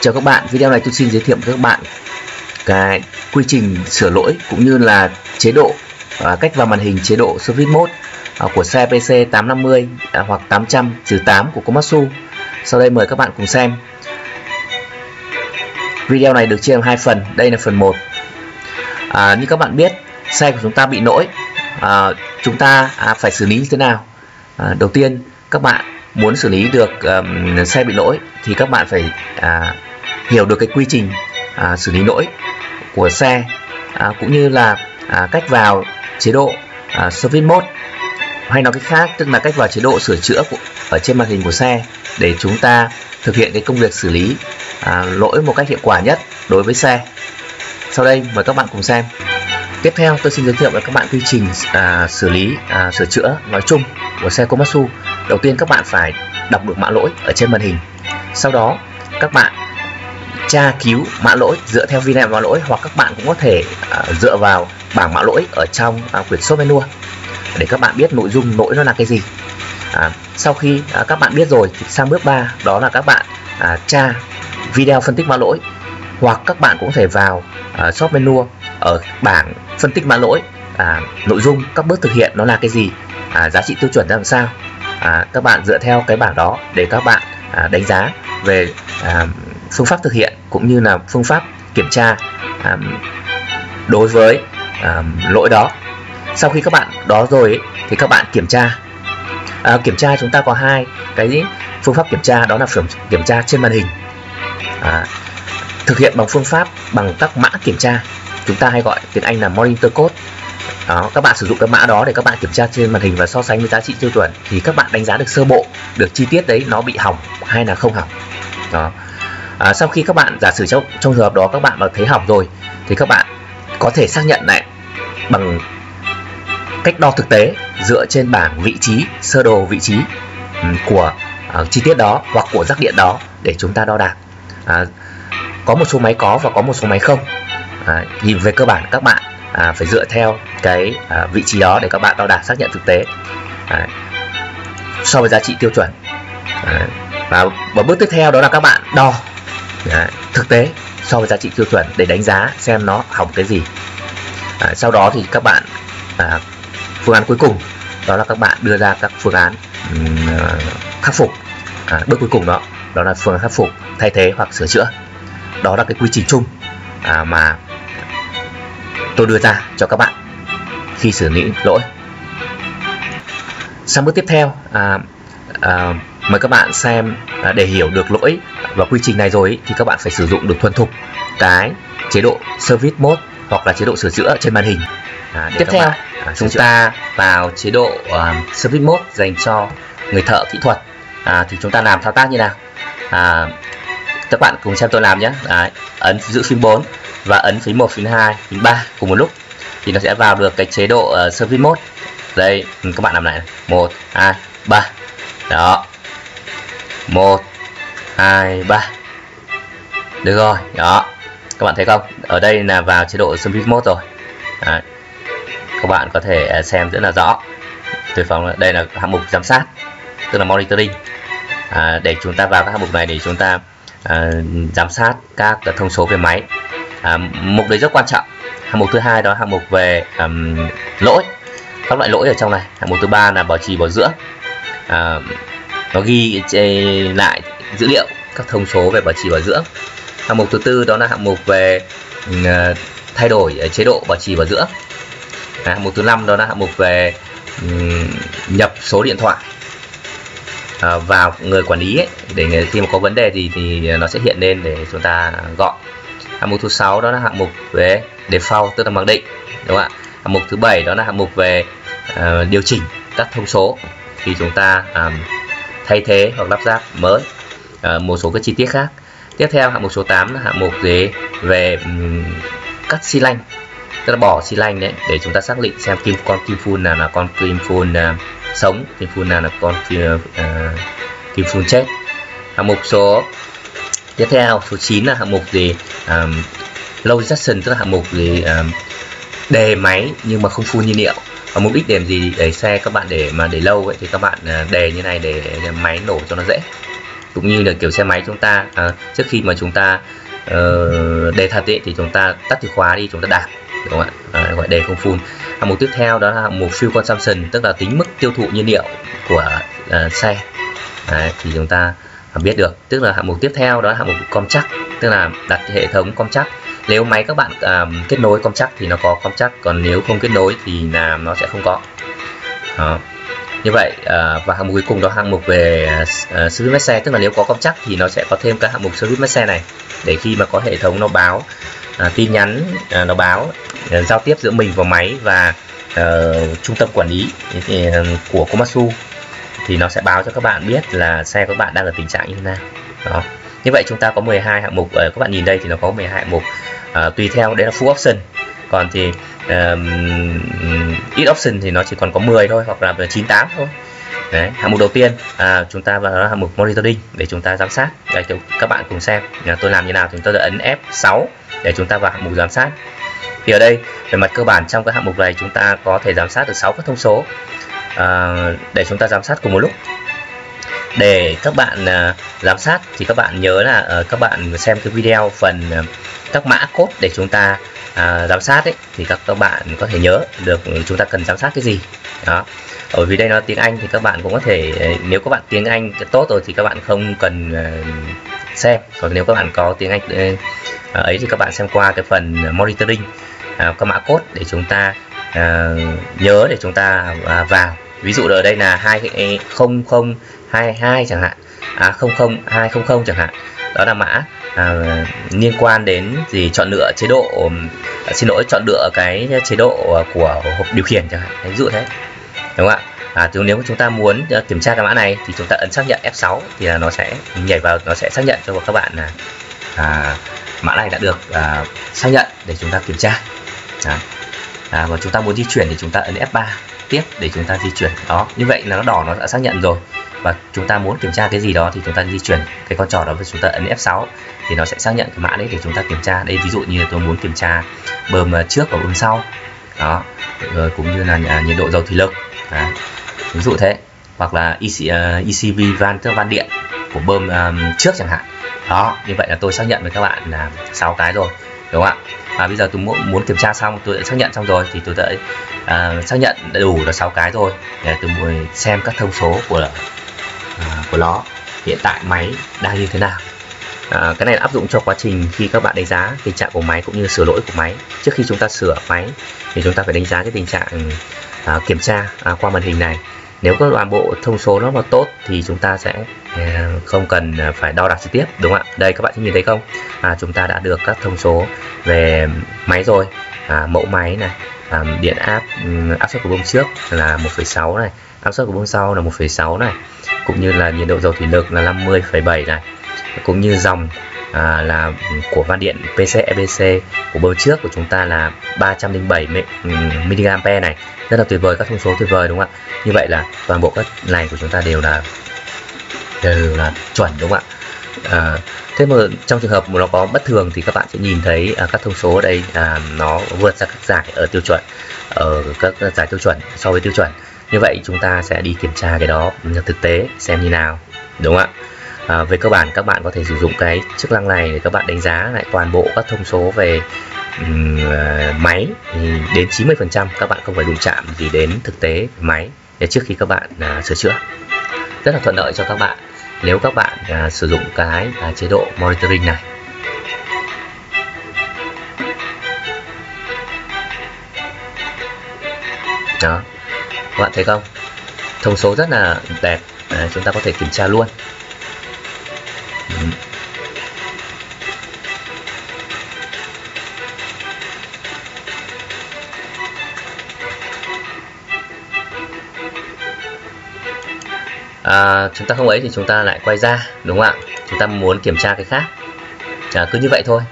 Chào các bạn, video này tôi xin giới thiệu với các bạn cái quy trình sửa lỗi cũng như là chế độ à, và cách vào màn hình chế độ Service Mode à, của xe PC 850 à, hoặc 800-8 của Komatsu. Sau đây mời các bạn cùng xem. Video này được chia làm hai phần, đây là phần 1. À, như các bạn biết, xe của chúng ta bị lỗi, à, chúng ta à, phải xử lý như thế nào? À, đầu tiên, các bạn muốn xử lý được um, xe bị lỗi thì các bạn phải à, hiểu được cái quy trình à, xử lý lỗi của xe à, cũng như là à, cách vào chế độ à, service mode hay nói cách khác tức là cách vào chế độ sửa chữa của, ở trên màn hình của xe để chúng ta thực hiện cái công việc xử lý à, lỗi một cách hiệu quả nhất đối với xe. Sau đây mời các bạn cùng xem. Tiếp theo tôi xin giới thiệu với các bạn quy trình à, xử lý à, sửa chữa nói chung của xe Komatsu. Đầu tiên các bạn phải đọc được mã lỗi ở trên màn hình. Sau đó các bạn tra cứu mã lỗi dựa theo video mã lỗi hoặc các bạn cũng có thể uh, dựa vào bảng mã lỗi ở trong uh, quyển shop menu để các bạn biết nội dung lỗi nó là cái gì. À, sau khi uh, các bạn biết rồi thì sang bước 3 đó là các bạn uh, tra video phân tích mã lỗi hoặc các bạn cũng thể vào uh, shop menu ở bảng phân tích mã lỗi à, nội dung các bước thực hiện nó là cái gì à, giá trị tiêu chuẩn ra làm sao. À, các bạn dựa theo cái bảng đó để các bạn à, đánh giá về à, phương pháp thực hiện cũng như là phương pháp kiểm tra um, đối với um, lỗi đó. Sau khi các bạn đó rồi ấy, thì các bạn kiểm tra. À, kiểm tra chúng ta có hai cái phương pháp kiểm tra đó là kiểm tra trên màn hình. À, thực hiện bằng phương pháp bằng các mã kiểm tra. Chúng ta hay gọi tiếng Anh là monitor code. Đó, các bạn sử dụng cái mã đó để các bạn kiểm tra trên màn hình và so sánh với giá trị tiêu chuẩn thì các bạn đánh giá được sơ bộ được chi tiết đấy nó bị hỏng hay là không hỏng. Đó à, sau khi các bạn giả sử trong trong trường hợp đó các bạn mà thấy hỏng rồi thì các bạn có thể xác nhận lại bằng cách đo thực tế dựa trên bảng vị trí sơ đồ vị trí ừ, của à, chi tiết đó hoặc của rắc điện đó để chúng ta đo đạc. À, có một số máy có và có một số máy không. À, nhìn về cơ bản các bạn à, phải dựa theo cái à, vị trí đó để các bạn đo đạc xác nhận thực tế. À, so với giá trị tiêu chuẩn. À, và, và bước tiếp theo đó là các bạn đo Đấy, thực tế so với giá trị tiêu chuẩn để đánh giá xem nó hỏng cái gì. À, sau đó thì các bạn à, phương án cuối cùng đó là các bạn đưa ra các phương án um, khắc phục. À, bước cuối cùng đó đó là phương án khắc phục thay thế hoặc sửa chữa. Đó là cái quy trình chung à, mà tôi đưa ra cho các bạn khi xử lý lỗi. Sang bước tiếp theo à, à, mời các bạn xem à, để hiểu được lỗi và quy trình này rồi thì các bạn phải sử dụng được thuần thục cái chế độ service mode hoặc là chế độ sửa chữa trên màn hình. À, tiếp theo. bạn, à, chúng ta vào chế độ uh, service mode dành cho người thợ kỹ thuật. À, thì chúng ta làm thao tác như nào? À, các bạn cùng xem tôi làm nhé. Đấy, ấn giữ phím 4 và ấn phím 1, phím 2, phím 3 cùng một lúc. Thì nó sẽ vào được cái chế độ uh, service mode. Đây các bạn làm lại 1 2 3 đó. 1 2 3 được rồi đó. Các bạn thấy không? Ở đây là vào chế độ service mode rồi. Đấy. các bạn có thể à, xem rất là rõ. Tuyệt phòng đây là hạng mục giám sát tức là monitoring. À, để chúng ta vào các hạng mục này để chúng ta à, giám sát các thông số về máy. À, mục đấy rất quan trọng. Hạng mục thứ hai đó là hạng mục về um, lỗi. Các loại lỗi ở trong này. Hạng mục thứ ba là bảo trì bảo dưỡng. À, nó ghi lại dữ liệu các thông số về bảo trì bảo dưỡng. Hạng mục thứ tư đó là hạng mục về ừ, ờ, thay đổi ờ, chế độ bảo trì bảo dưỡng. À, hạng mục thứ năm đó là hạng mục về ừ, nhập số điện thoại ờ, vào người quản lý ấy, để khi mà có vấn đề gì thì nó sẽ hiện lên để chúng ta gọi. Hạng mục thứ sáu đó là hạng mục về default tức là mặc định đúng không ạ? Hạng mục thứ bảy đó là hạng mục về uh, điều chỉnh các thông số. Khi chúng ta um, thay thế hoặc lắp ráp mới uh, một số các chi tiết khác. Tiếp theo hạng mục số 8 là hạng mục về về um, cắt xi lanh. Tức là bỏ xi lanh đấy để chúng ta xác định xem kim con kim phun nào là con kim phun uh, sống kim phun nào là con kim, uh, kim phun chết. Hạng mục số tiếp theo số 9 là hạng mục gì? Um, low rejection tức là hạng mục gì? Um, đề máy nhưng mà không phun nhiên liệu. Và mục đích để gì để xe các bạn để mà để lâu vậy thì các bạn đề như này để máy nổ cho nó dễ cũng như là kiểu xe máy chúng ta à, trước khi mà chúng ta uh, đề thật ấy, thì chúng ta tắt chìa khóa đi chúng ta đạp đúng không ạ? À, gọi đề không phun hạng à, mục tiếp theo đó là hạng mục fuel consumption tức là tính mức tiêu thụ nhiên liệu của uh, xe. Đấy, thì chúng ta biết được. Tức là hạng mục tiếp theo đó là hạng mục com chắc tức là đặt hệ thống com chắc. Nếu máy các bạn uh, kết nối com chắc thì nó có com chắc còn nếu không kết nối thì là nó sẽ không có. Đó như vậy à, và hạng mục cuối cùng đó hạng mục về à, à, service xe tức là nếu có công chắc thì nó sẽ có thêm các hạng mục service xe này để khi mà có hệ thống nó báo tin nhắn nó báo giao tiếp giữa mình và máy và uh, trung tâm quản lý của Komatsu thì nó sẽ báo cho các bạn biết là xe của các bạn đang ở tình trạng như thế nào. Đó. Như vậy chúng ta có 12 hạng mục các bạn nhìn đây thì nó có 12 hạng mục. À, tùy theo đấy là full option. Còn thì um, ít option thì nó chỉ còn có 10 thôi hoặc là 98 thôi. Đấy, hạng mục đầu tiên à, chúng ta vào hạng mục monitoring để chúng ta giám sát. Để cho các bạn cùng xem là tôi làm như nào thì chúng ta ấn F6 để chúng ta vào hạng mục giám sát. Thì ở đây về mặt cơ bản trong các hạng mục này chúng ta có thể giám sát được 6 các thông số à, để chúng ta giám sát cùng một lúc. Để các bạn à, giám sát thì các bạn nhớ là à, các bạn xem cái video phần à, các mã code để chúng ta à, giám sát ấy thì các các bạn có thể nhớ được chúng ta cần giám sát cái gì. Đó. Ở vì đây nó tiếng Anh thì các bạn cũng có thể nếu các bạn tiếng Anh tốt rồi thì các bạn không cần ờ, xem. Còn nếu các bạn có tiếng Anh ờ, ờ, ấy thì các bạn xem qua cái phần monitoring à, các mã code để chúng ta à, nhớ để chúng ta à, vào. Ví dụ ở đây là hai không không 22 chẳng hạn à 00200 chẳng hạn. Đó là mã à, liên quan đến gì? Chọn lựa chế độ à, xin lỗi chọn lựa cái chế độ của hộp điều khiển chẳng hạn. Ví dụ thế đúng không ạ? À, thì nếu chúng ta muốn à, kiểm tra cái mã này thì chúng ta ấn xác nhận F6 thì là nó sẽ nhảy vào nó sẽ xác nhận cho các bạn là à, mã này đã được à, xác nhận để chúng ta kiểm tra. À, à, và chúng ta muốn di chuyển thì chúng ta ấn F3 tiếp để chúng ta di chuyển. Đó như vậy là nó đỏ nó đã xác nhận rồi và chúng ta muốn kiểm tra cái gì đó thì chúng ta di chuyển cái con trỏ đó và chúng ta ấn F6 thì nó sẽ xác nhận cái mã đấy để chúng ta kiểm tra. Đây ví dụ như tôi muốn kiểm tra bơm à, trước và bơm sau. Đó rồi cũng như là à, nhiệt độ dầu thủy lực. Đó. ví dụ thế. Hoặc là EC, uh, à, ECV van tức van điện của bơm um, trước chẳng hạn. Đó như vậy là tôi xác nhận với các bạn là sáu cái rồi đúng không ạ? Và bây giờ tôi muốn muốn kiểm tra xong tôi đã xác nhận xong rồi thì tôi đã uh, xác nhận đủ là sáu cái rồi. Để tôi muốn xem các thông số của của nó. Hiện tại máy đang như thế nào? À, cái này áp dụng cho quá trình khi các bạn đánh giá tình trạng của máy cũng như sửa lỗi của máy. Trước khi chúng ta sửa máy thì chúng ta phải đánh giá cái tình trạng à, kiểm tra à, qua màn hình này. Nếu các toàn bộ thông số nó mà tốt thì chúng ta sẽ à, không cần phải đo đạc trực tiếp đúng không ạ? Đây các bạn nhìn thấy không? À, chúng ta đã được các thông số về máy rồi. À, mẫu máy này à, điện áp áp suất của bơm trước là 1,6 này áp suất của bơm sau là 1,6 này cũng như là nhiệt độ dầu thủy lực là 50,7 này. Cũng như dòng à, là của van điện PC EBC của bơm trước của chúng ta là 307 mAh ừ, này. Rất là tuyệt vời các thông số tuyệt vời đúng không ạ? Như vậy là toàn bộ các này của chúng ta đều là đều là chuẩn đúng không ạ? À, thế mà trong trường hợp mà nó có bất thường thì các bạn sẽ nhìn thấy à, các thông số ở đây à, nó vượt ra các giải ở tiêu chuẩn ở các giải tiêu chuẩn so với tiêu chuẩn như vậy chúng ta sẽ đi kiểm tra cái đó thực tế xem như nào đúng không ạ? À, về cơ bản các bạn có thể sử dụng cái chức năng này để các bạn đánh giá lại toàn bộ các thông số về um, máy. Thì đến 90% các bạn không phải đụng chạm gì đến thực tế máy để trước khi các bạn à, sửa chữa. Rất là thuận lợi cho các bạn nếu các bạn à, sử dụng cái à, chế độ monitoring này. Đó các bạn thấy không? Thông số rất là đẹp. À, chúng ta có thể kiểm tra luôn. À, chúng ta không ấy thì chúng ta lại quay ra đúng không ạ? Chúng ta muốn kiểm tra cái khác. À, cứ như vậy thôi.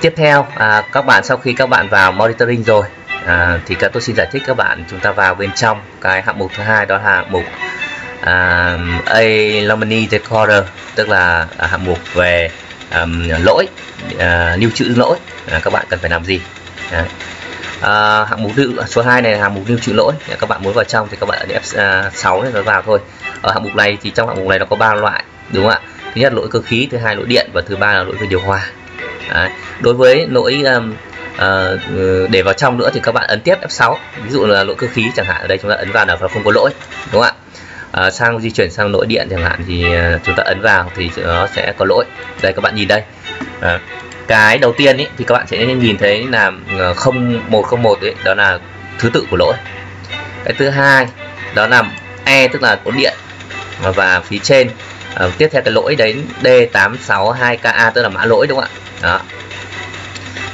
Tiếp theo à, các bạn sau khi các bạn vào monitoring rồi à, thì các tôi xin giải thích các bạn chúng ta vào bên trong cái hạng mục thứ hai đó là hạng mục à, lomini Recorder tức là à, hạng mục về um, lỗi à, lưu trữ lỗi. À, các bạn cần phải làm gì? Đấy. À, hạng mục lưu, số 2 này là hạng mục lưu trữ lỗi. Các bạn muốn vào trong thì các bạn ấn F6 à, này nó vào thôi. Ở hạng mục này thì trong hạng mục này nó có ba loại đúng không ạ? Thứ nhất là lỗi cơ khí thứ hai lỗi điện và thứ ba là lỗi về điều hòa. Đấy. đối với lỗi um, À, ừ, để vào trong nữa thì các bạn ấn tiếp F6 ví dụ là lỗi cơ khí chẳng hạn ở đây chúng ta ấn vào là không có lỗi đúng không ạ? À, sang di chuyển sang lỗi điện chẳng hạn thì à, chúng ta ấn vào thì nó sẽ có lỗi. Đây các bạn nhìn đây. À, cái đầu tiên ý, thì các bạn sẽ nhìn thấy là à, 0101 ấy, đó là thứ tự của lỗi. Cái thứ hai đó là E tức là có điện và phía trên à, tiếp theo cái lỗi đến D862KA tức là mã lỗi đúng không ạ? Đó.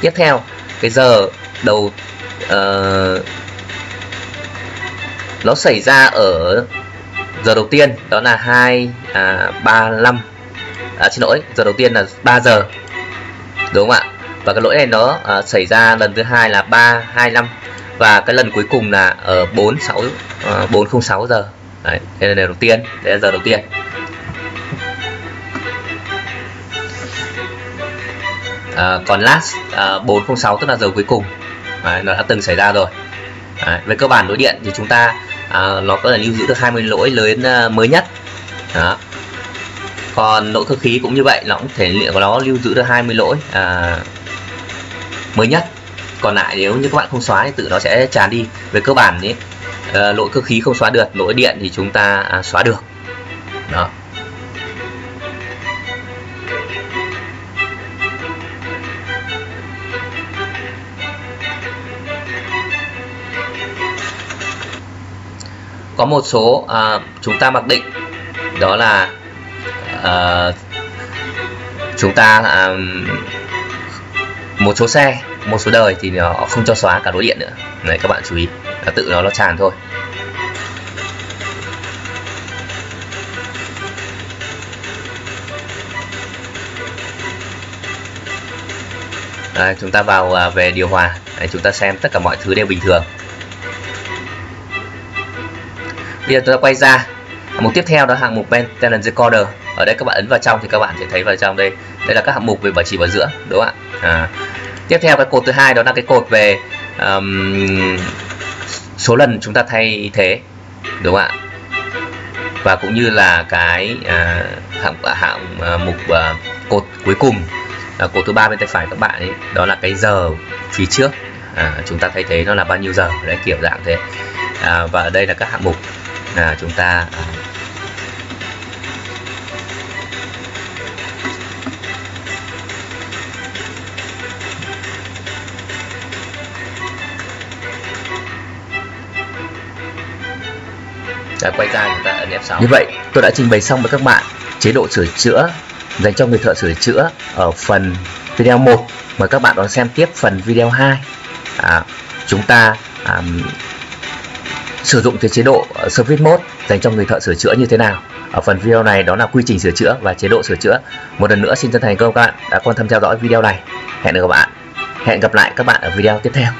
Tiếp theo cái giờ đầu uh, nó xảy ra ở giờ đầu tiên đó là 2 à, 35 à, xin lỗi giờ đầu tiên là 3 giờ. Đúng không ạ? Và cái lỗi này nó à, xảy ra lần thứ hai là 325 và cái lần cuối cùng là ở 46 à, 406 giờ. Đấy đây là đầu tiên đây là giờ đầu tiên. À, còn last à, 406 tức là giờ cuối cùng. Đấy, nó đã từng xảy ra rồi. Đấy, về cơ bản lỗi điện thì chúng ta à, nó có thể lưu giữ được 20 lỗi lớn à, mới nhất. Đó. Còn lỗi cơ khí cũng như vậy nó cũng thể liệu của nó lưu giữ được 20 lỗi à, mới nhất. Còn lại nếu như các bạn không xóa thì tự nó sẽ tràn đi. Về cơ bản ấy à, lỗi cơ khí không xóa được lỗi điện thì chúng ta à, xóa được. Đó. Có một số à, chúng ta mặc định. Đó là à, chúng ta à, một số xe một số đời thì nó không cho xóa cả đối điện nữa. Này các bạn chú ý là tự nó nó tràn thôi. Đây, chúng ta vào à, về điều hòa. Đấy, chúng ta xem tất cả mọi thứ đều bình thường bây giờ tôi quay ra. Mục tiếp theo đó hạng mục maintenance recorder. Ở đây các bạn ấn vào trong thì các bạn sẽ thấy vào trong đây. Đây là các hạng mục về bảo trì bảo dưỡng đúng không ạ? À. tiếp theo cái cột thứ hai đó là cái cột về um, số lần chúng ta thay thế đúng không ạ? Và cũng như là cái à, hạng à, hạng à, mục à, cột cuối cùng. Là cột thứ ba bên tay phải các bạn ấy đó là cái giờ phía trước. À, chúng ta thay thế nó là bao nhiêu giờ? Đấy kiểu dạng thế. À, và ở đây là các hạng mục là chúng ta à, đã quay ra chúng ta ấn F6 như vậy tôi đã trình bày xong với các bạn chế độ sửa chữa dành cho người thợ sửa chữa ở phần video 1 mời các bạn đón xem tiếp phần video 2 à, chúng ta à, sử dụng cái chế độ ờ, Service Mode dành cho người thợ sửa chữa như thế nào. Ở phần video này, đó là quy trình sửa chữa và chế độ sửa chữa. Một lần nữa xin chân thành cảm ơn các bạn đã quan tâm theo dõi video này. Hẹn gặp bạn hẹn gặp lại các bạn ở video tiếp theo.